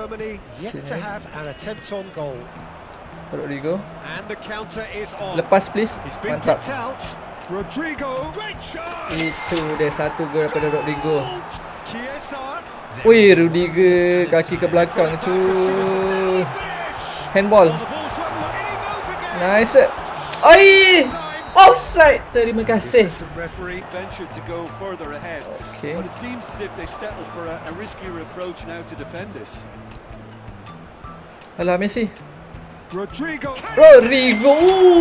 Germany yet to have an attempt on goal. Rodrigo. And the counter is on. Lepas please. Mantap. Rodrigo. Itu dia satu gol daripada Rodrigo. Ui, Rudiger kaki ke belakang tu. Handball. Nice. Ai! Offside. Terima kasih. The referee ventured to go further ahead. Okay. But it seems as if they settled for a, a riskier approach now to defend this. Alah Messi. Rodrigo. Rodrigo.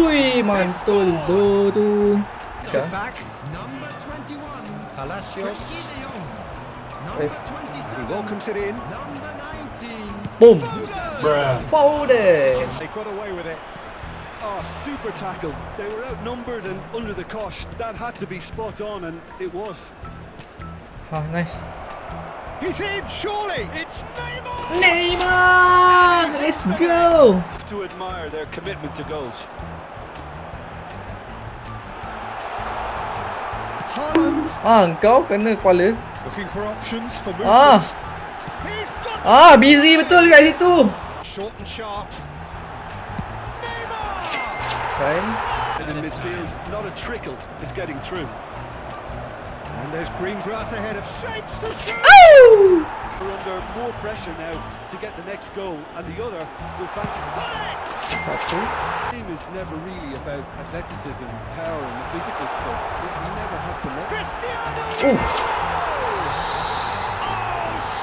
Ui, mantul do tu. Sekarang. back. Number 21. Palacios. Number He 27. welcomes it in. Number 19. Boom. Foden. Foden. They got away with it. Oh, super tackle. They were outnumbered and under the cosh. That had to be spot on, and it was. Ha, nice. He's in, surely. It's Neymar. Neymar, let's go. To admire their commitment to goals. Haaland Ah, kau kena kepala. looking for options for Ah. movement. He's got Ah, busy betul kat situ. short and sharp. Fine. In midfield, not a trickle is getting through. And there's green grass ahead of shapes to shoot. Ow! We're under more pressure now to get the next goal, and the other will fancy. The team is never really about athleticism, power, and the physical stuff. He never has to let. Cristiano. Uh.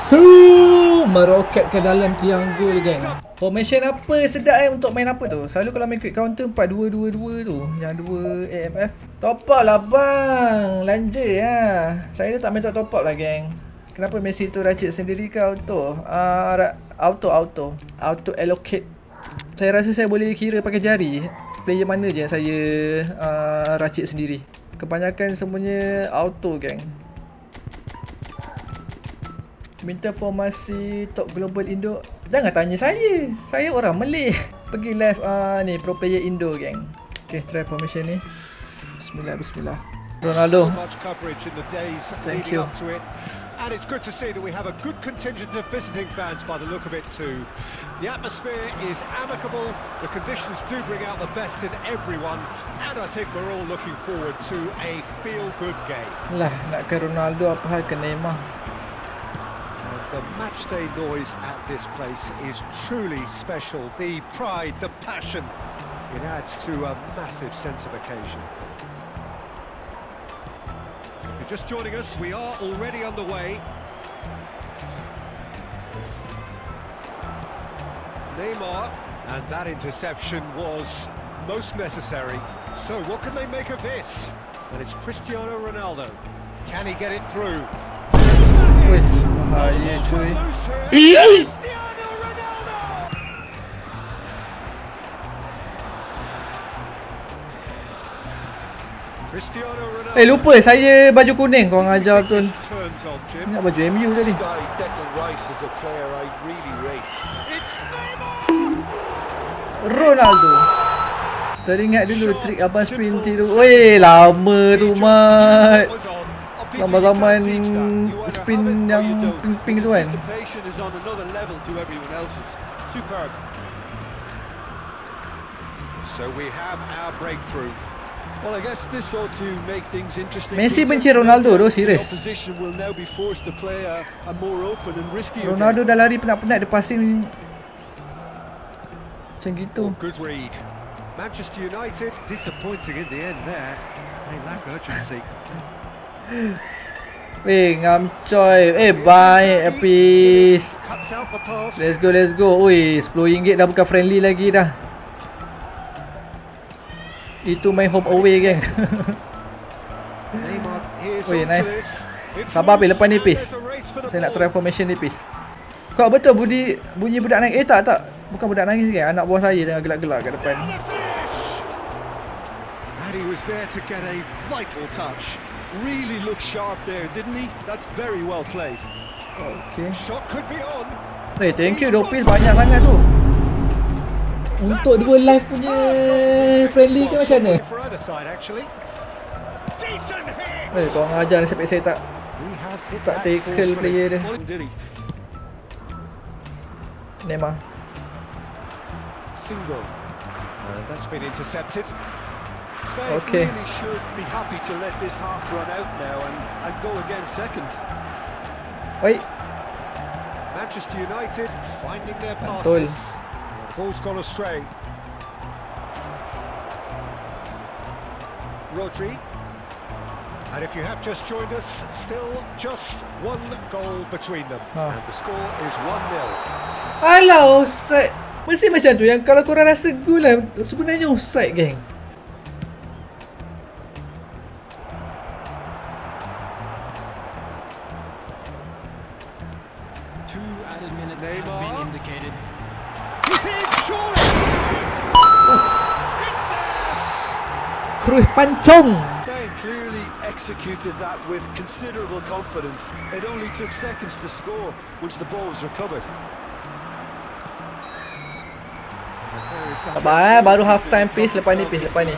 Su meroket ke dalam tiang gol geng. Formation apa sedap eh untuk main apa tu? Selalu kalau main quick counter 4-2-2-2 tu. Yang dua AMF Top up lah bang. Lanja lah Saya dah tak main top up lah geng. Kenapa Messi tu racik sendiri ke auto? Uh, auto auto. Auto allocate. Saya rasa saya boleh kira pakai jari. Player mana je yang saya uh, racik sendiri? Kebanyakan semuanya auto geng Minta formasi top global Indo. Jangan tanya saya. Saya orang Malay. Pergi live uh, ni pro player Indo geng. Okay try formation ni. Bismillah bismillah. Ronaldo. Thank you. And it's good to see that we have a good contingent of visiting fans by the look of it too. The atmosphere is amicable, the conditions do bring out the best in everyone, and I think we're all looking forward to a feel-good game. Lah nak ke Ronaldo apa hal ke Neymar the matchday noise at this place is truly special. The pride, the passion, it adds to a massive sense of occasion. If you're just joining us, we are already underway. Neymar, and that interception was most necessary. So what can they make of this? And it's Cristiano Ronaldo. Can he get it through? Wih Ай, не. Eh lupa saya baju kuning kau ajar tu. Ingat baju MU tadi. Ronaldo. Teringat dulu trik abang sprint tu. Weh, lama tu mat. Zaman-zaman spin yang ping-ping tu kan. So we have our breakthrough. Well, I guess this ought to make things interesting. Messi benci Ronaldo tu serius. Ronaldo dah lari penat-penat dia passing macam gitu. Oh, Manchester United disappointing in the end there. They lack urgency. Eh Apis Cuts out the pass. Let's go let's go. Ui RM10 dah bukan friendly lagi dah. Itu main home away geng. Onto nice. Sabar, Pi, loose lepas ni, and Pis. there's a race for the Saya nak try formation ni Pis Kau betul bunyi, bunyi budak nangis? Eh tak tak. Bukan budak nangis kan Anak buah saya tengah gelak-gelak kat depan. He was there to get a vital touch. Really looked sharp there, didn't he? That's very well played. Okay Shot could be on. Eh thank you 2 piece banyak sangat tu Untuk dua live punya friendly ke macam mana? hit. Eh kau ngajar nasib baik saya tak tak tackle player dia? Neymar. Single. And that's been intercepted. Spain Okay. really should be happy to let this half run out now and, and go again second. Oi. Manchester United finding their passes. The ball's gone astray. Rodri. And if you have just joined us, still just one goal between them. Ah. And the score is 1-0. Alah offside. Mesti macam tu yang kalau korang rasa gol lah sebenarnya offside geng. Pancung. Spain clearly executed that with considerable confidence. It only took seconds to score once the ball was recovered. And there is that Sabar eh, baru half time pace lepas ni pace lepas ni.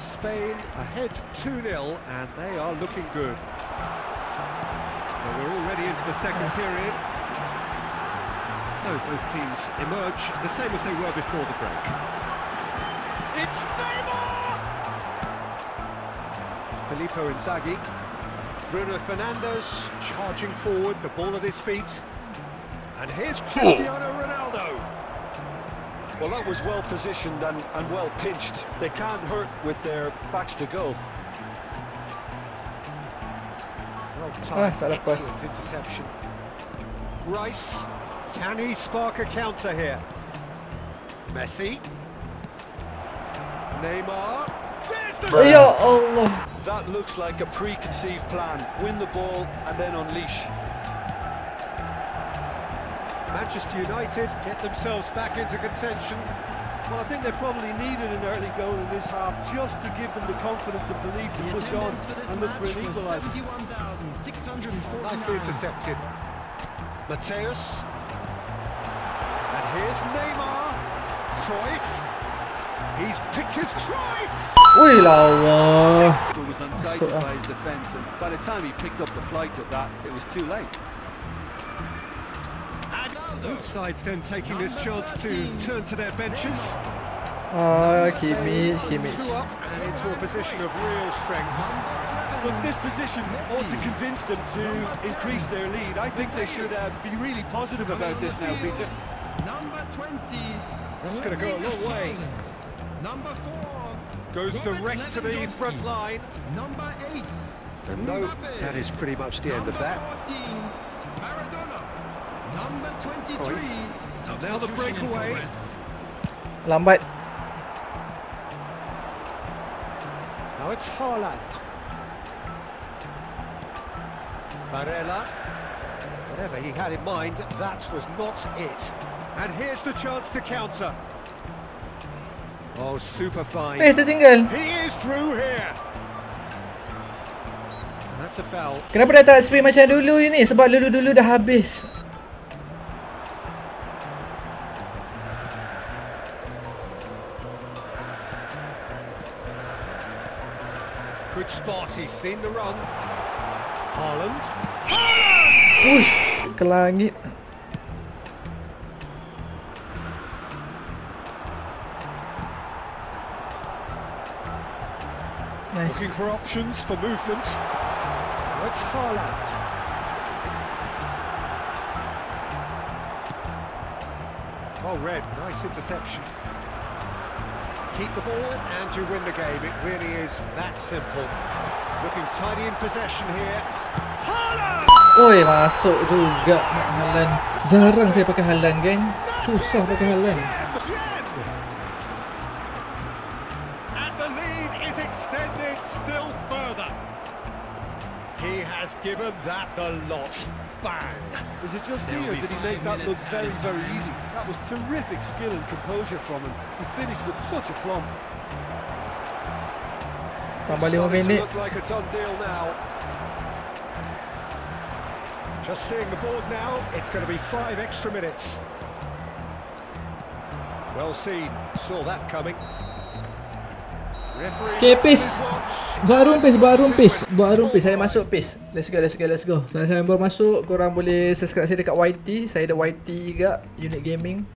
Spain ahead 2-0 and they are looking good. Well, we're already into the second period. So both teams emerge the same as they were before the break. It's Neymar! Filippo Inzaghi. Bruno Fernandes charging forward, the ball at his feet. And here's Cristiano Ronaldo. Well, that was well positioned and, and well pinched. They can't hurt with their backs to goal. Well Ah, timed, tak excellent interception. Rice, can he spark a counter here? Messi. Neymar. There's the Ya Allah. That looks like a preconceived plan. Win the ball and then unleash. Manchester United get themselves back into contention. Well, I think they probably needed an early goal in this half just to give them the confidence and belief to The push on attendance for this and look for an match equaliser. 71,649. Nicely intercepted. Mateus. And here's Neymar. Cruyff. He's picked his Cruyff. Oi lah Allah. He was unsighted by his defence, and by the time he picked up the flight at that, it was too late. Both sides then taking this chance to turn to their benches. Ah, Stay Kimmich, from Kimmich. Two up and into a position of real strength. Look, this position ought to convince them to increase their lead. I think they should uh, be really positive about this now, Peter. Number 20. That's gonna go a long way. Number 4. Goes Robert direct to the front line. Number 8. And no, Mbappe. that is pretty much the end of that. Number 14. Maradona. Number 23. Cruyff. Now the breakaway. progress. Lambat. Now it's Haaland. Barella. Whatever he had in mind, that was not it. And here's the chance to counter. Oh, super fine. Eh, tertinggal. He is through here. That's a foul. Kenapa dah tak spray macam dulu ni? Sebab dulu-dulu dah habis. Good spot. He's seen the run. Haaland. Ush, ke langit. Nice. Looking for options for movement. It's Haaland. Oh, Red, nice interception. Keep the ball and you win the game. It really is that simple. Looking tidy in possession here. Haaland! Oi, masuk juga Haaland. Jarang saya pakai Haaland, geng. Susah pakai Haaland. Has given that a lot. Bang! Is it just me, or did he make that look very, very easy? That was terrific skill and composure from him. He finished with such a plumb. Tambah 5 Starting to minit. look like a done deal now. Just seeing the board now, it's going to be five extra minutes. Well seen, saw that coming. Okay, watch. Buat room pace, buat room pace. Buat room pace. Saya masuk pace. Let's go, let's go, let's go. Saya, saya baru masuk. Korang boleh subscribe saya dekat YT. Saya ada YT juga. Unit Gaming.